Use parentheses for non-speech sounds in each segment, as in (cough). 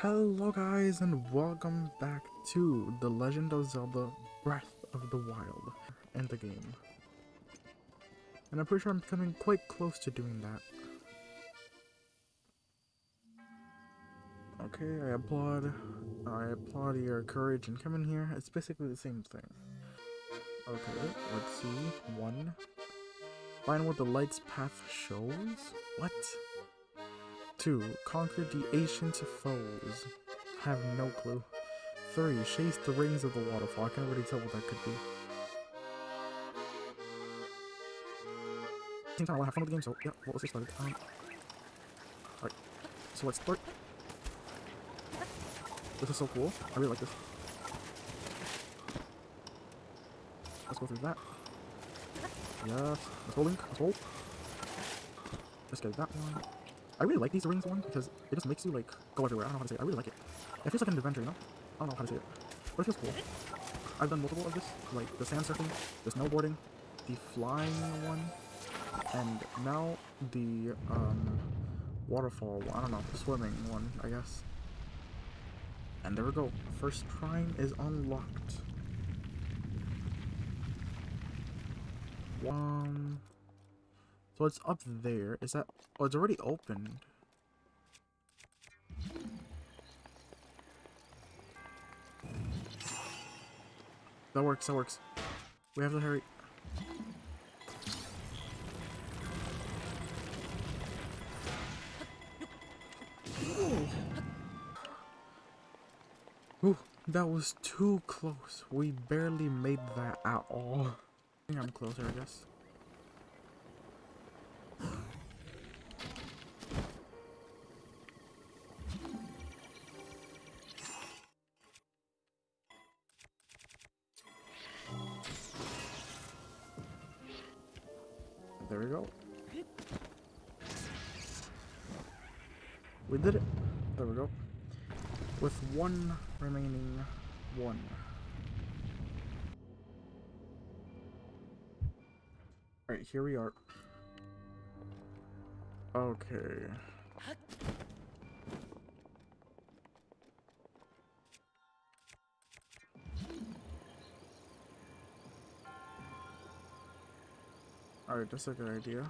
Hello guys and welcome back to The Legend of Zelda Breath of the Wild and the game. And I'm pretty sure I'm coming quite close to doing that. Okay, I applaud I applaud your courage in coming here. It's basically the same thing. Okay, let's see. One. Find what the light's path shows? What? 2. Conquer the ancient foes. Have no clue. 3. Chase the rings of the waterfall. I can't really tell what that could be. Same time, I want to have fun with the game, so yeah, well, let's started. Um, Alright, so let's start. This is so cool. I really like this. Let's go through that. Yes. Let's go, Link. Let's go. Let's get that one. I really like these rings one because it just makes you like go everywhere. I don't know how to say it. I really like it. It feels like an adventure, you know? I don't know how to say it. But it feels cool. I've done multiple of this, like the sand surfing, the snowboarding, the flying one, and now the um, waterfall one. I don't know, the swimming one, I guess. And there we go. First shrine is unlocked. Um, so it's up there. Is that... Oh, it's already opened. That works, that works. We have to hurry. Ooh, that was too close. We barely made that at all. I think I'm closer, I guess. There we go. We did it. There we go. With one remaining one. Alright, here we are. Okay. Alright, that's a good idea.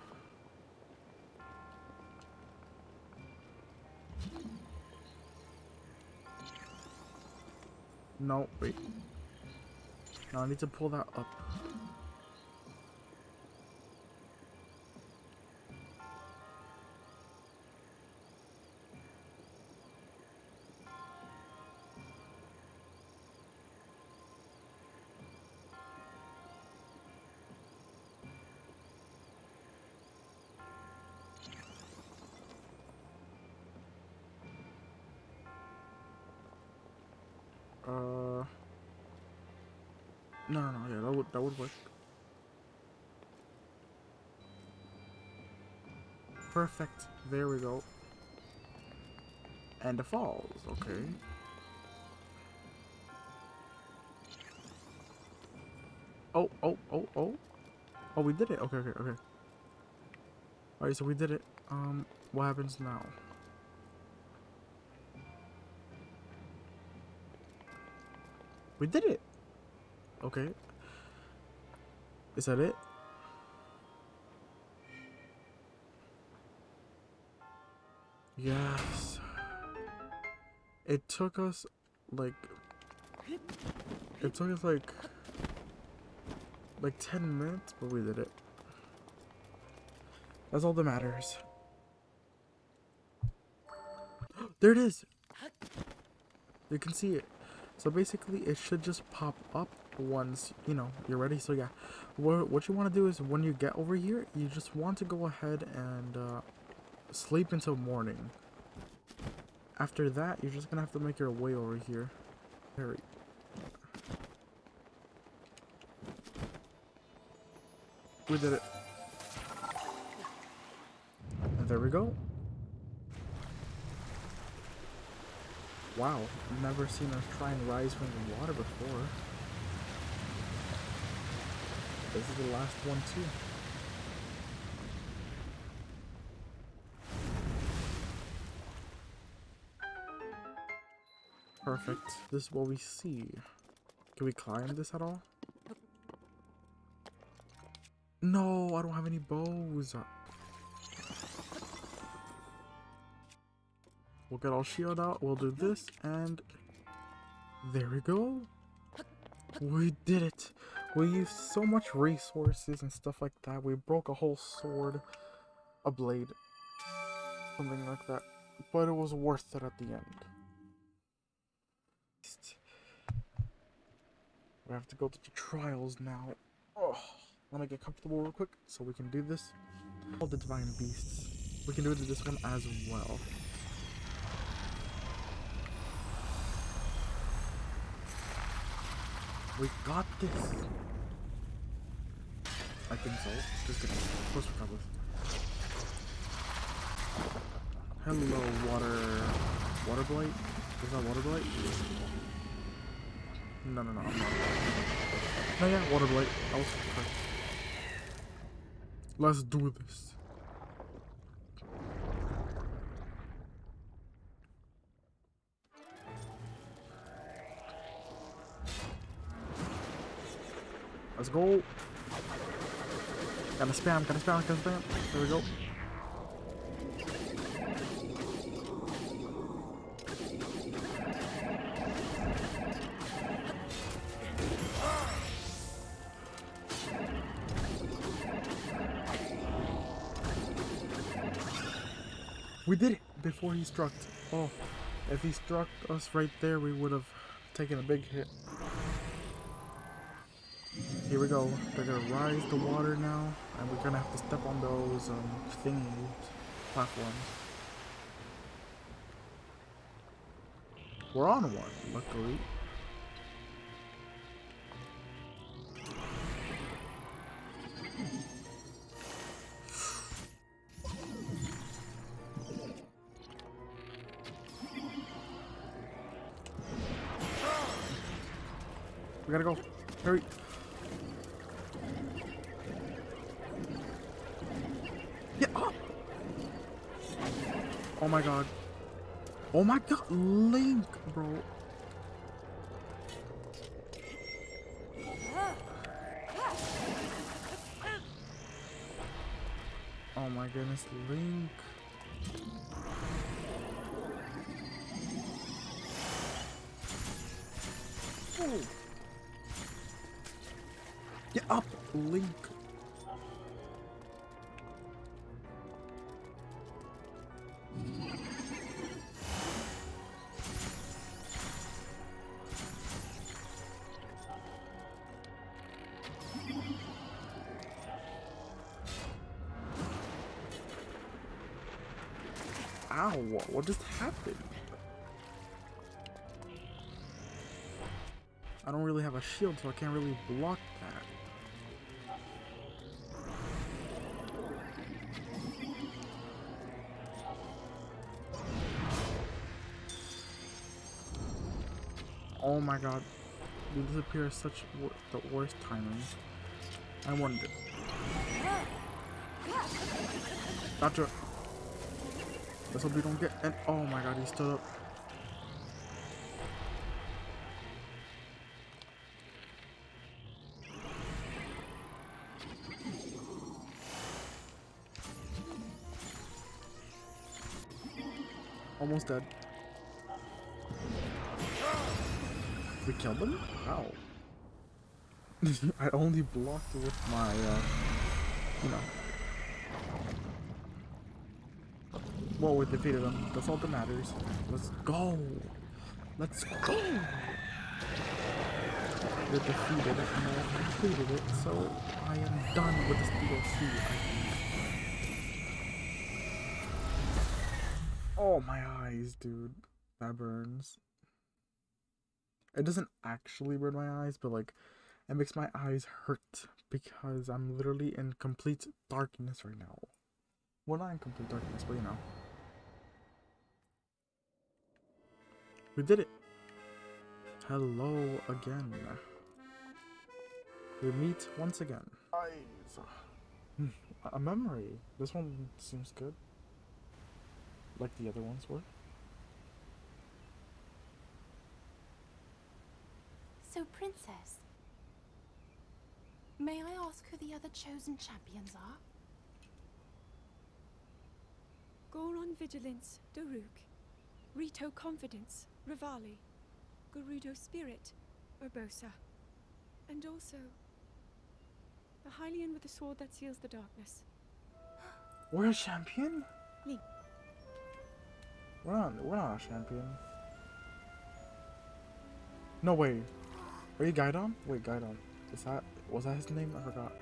No, wait. No, I need to pull that up. Uh, no, no, no, yeah, that would that would work. Perfect. There we go. And the falls. Okay. Oh, oh, oh, oh. Oh, we did it. Okay, okay, okay. Alright, so we did it. Um, what happens now? We did it! Okay. Is that it? Yes. It took us, like... It took us, like... Like 10 minutes, but we did it. That's all that matters. there it is! You can see it. So basically, it should just pop up once, you know, you're ready. So yeah, what, what you want to do is when you get over here, you just want to go ahead and uh, sleep until morning. After that, you're just going to have to make your way over here. We did it. And there we go. Wow, never seen us try and rise from the water before. This is the last one too. Perfect. This is what we see. Can we climb this at all? No, I don't have any bows. We'll get our shield out. We'll do this, and there we go. We did it. We used so much resources and stuff like that. We broke a whole sword, a blade, something like that. But it was worth it at the end. We have to go to the trials now. Oh, let me get comfortable real quick so we can do this. All the divine beasts. We can do this one as well. We got this. I think so. Just kidding. Of course we got. Hello, water. Water blight? Is that water blight? No, no, no, I'm not. No, yeah, water blight. I was correct. Let's do this. Let's go. Gotta spam, gotta spam, gotta spam. There we go. We did it before he struck. Oh, if he struck us right there, we would have taken a big hit. Here we go. They're gonna rise the water now, and we're gonna have to step on those um, thingies, platforms. We're on one, luckily. Yeah. Oh. oh my god. Oh my god, Link, bro. Oh my goodness, Link. Oh. Get up, Link. Ow, what just happened? I don't really have a shield, so I can't really block that. Oh my god. You disappear at such the worst timing. I wonder. Gotcha. Let's hope we don't get and oh my god, he stood up. Almost dead. We killed him? Wow. (laughs) I only blocked with my, uh, you know. Well, we defeated them. That's all that matters. Let's go. Let's go. We defeated and I completed it, so I am done with this DLC. Oh, my eyes, dude. That burns. It doesn't actually burn my eyes, but like, it makes my eyes hurt because I'm literally in complete darkness right now. Well, not in complete darkness, but you know. We did it. Hello again. We meet once again. Eyes. Hmm, A memory. This one seems good like the other ones were. So, Princess, may I ask who the other chosen champions are? Goron Vigilance, Daruk. Rito Confidence, Revali. Gerudo Spirit, Urbosa. And also, the Hylian with the sword that seals the darkness. (gasps) We're a champion? Link. We're not, we're not a champion. No way. Are you Gaidon? Wait, Gaidon. Is that, was that his name? I forgot.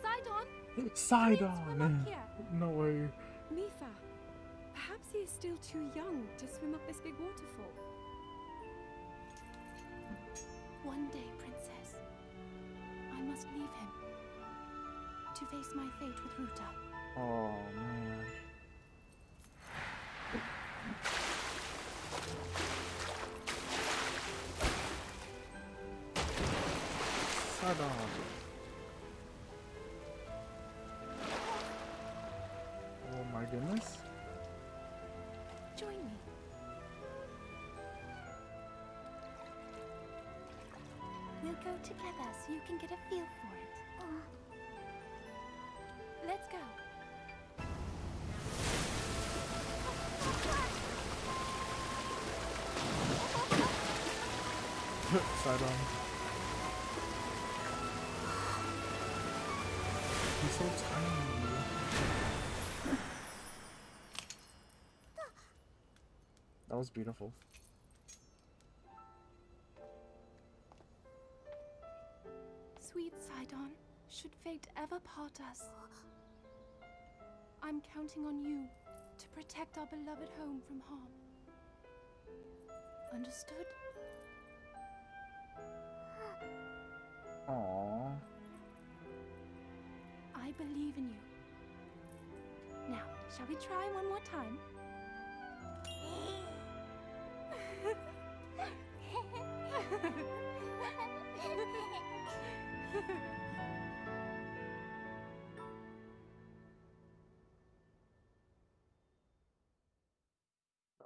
Sidon! Sidon! swim up here. No way. Mipha. Perhaps he is still too young to swim up this big waterfall. One day, Princess, I must leave him to face my fate with Ruta. Oh, man. Sidon. Oh my goodness. We'll go together so you can get a feel for it. Let's go. (laughs) He's so tiny. (laughs) That was beautiful. Should fate ever part us, I'm counting on you to protect our beloved home from harm. Understood? Aww. I believe in you. Now, shall we try one more time?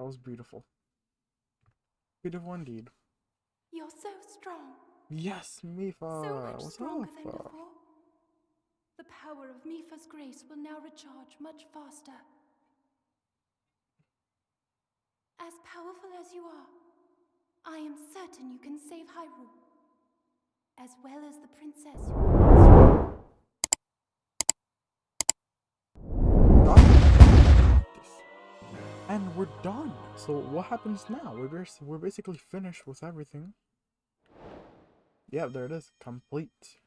Was beautiful. Beautiful indeed. You're so strong. Yes, Mipha. so much What's stronger than before. The power of Mipha's grace will now recharge much faster. As powerful as you are, I am certain you can save Hyrule. As well as the princess And we're done. So what happens now? We're we're basically finished with everything. Yeah, there it is. Complete.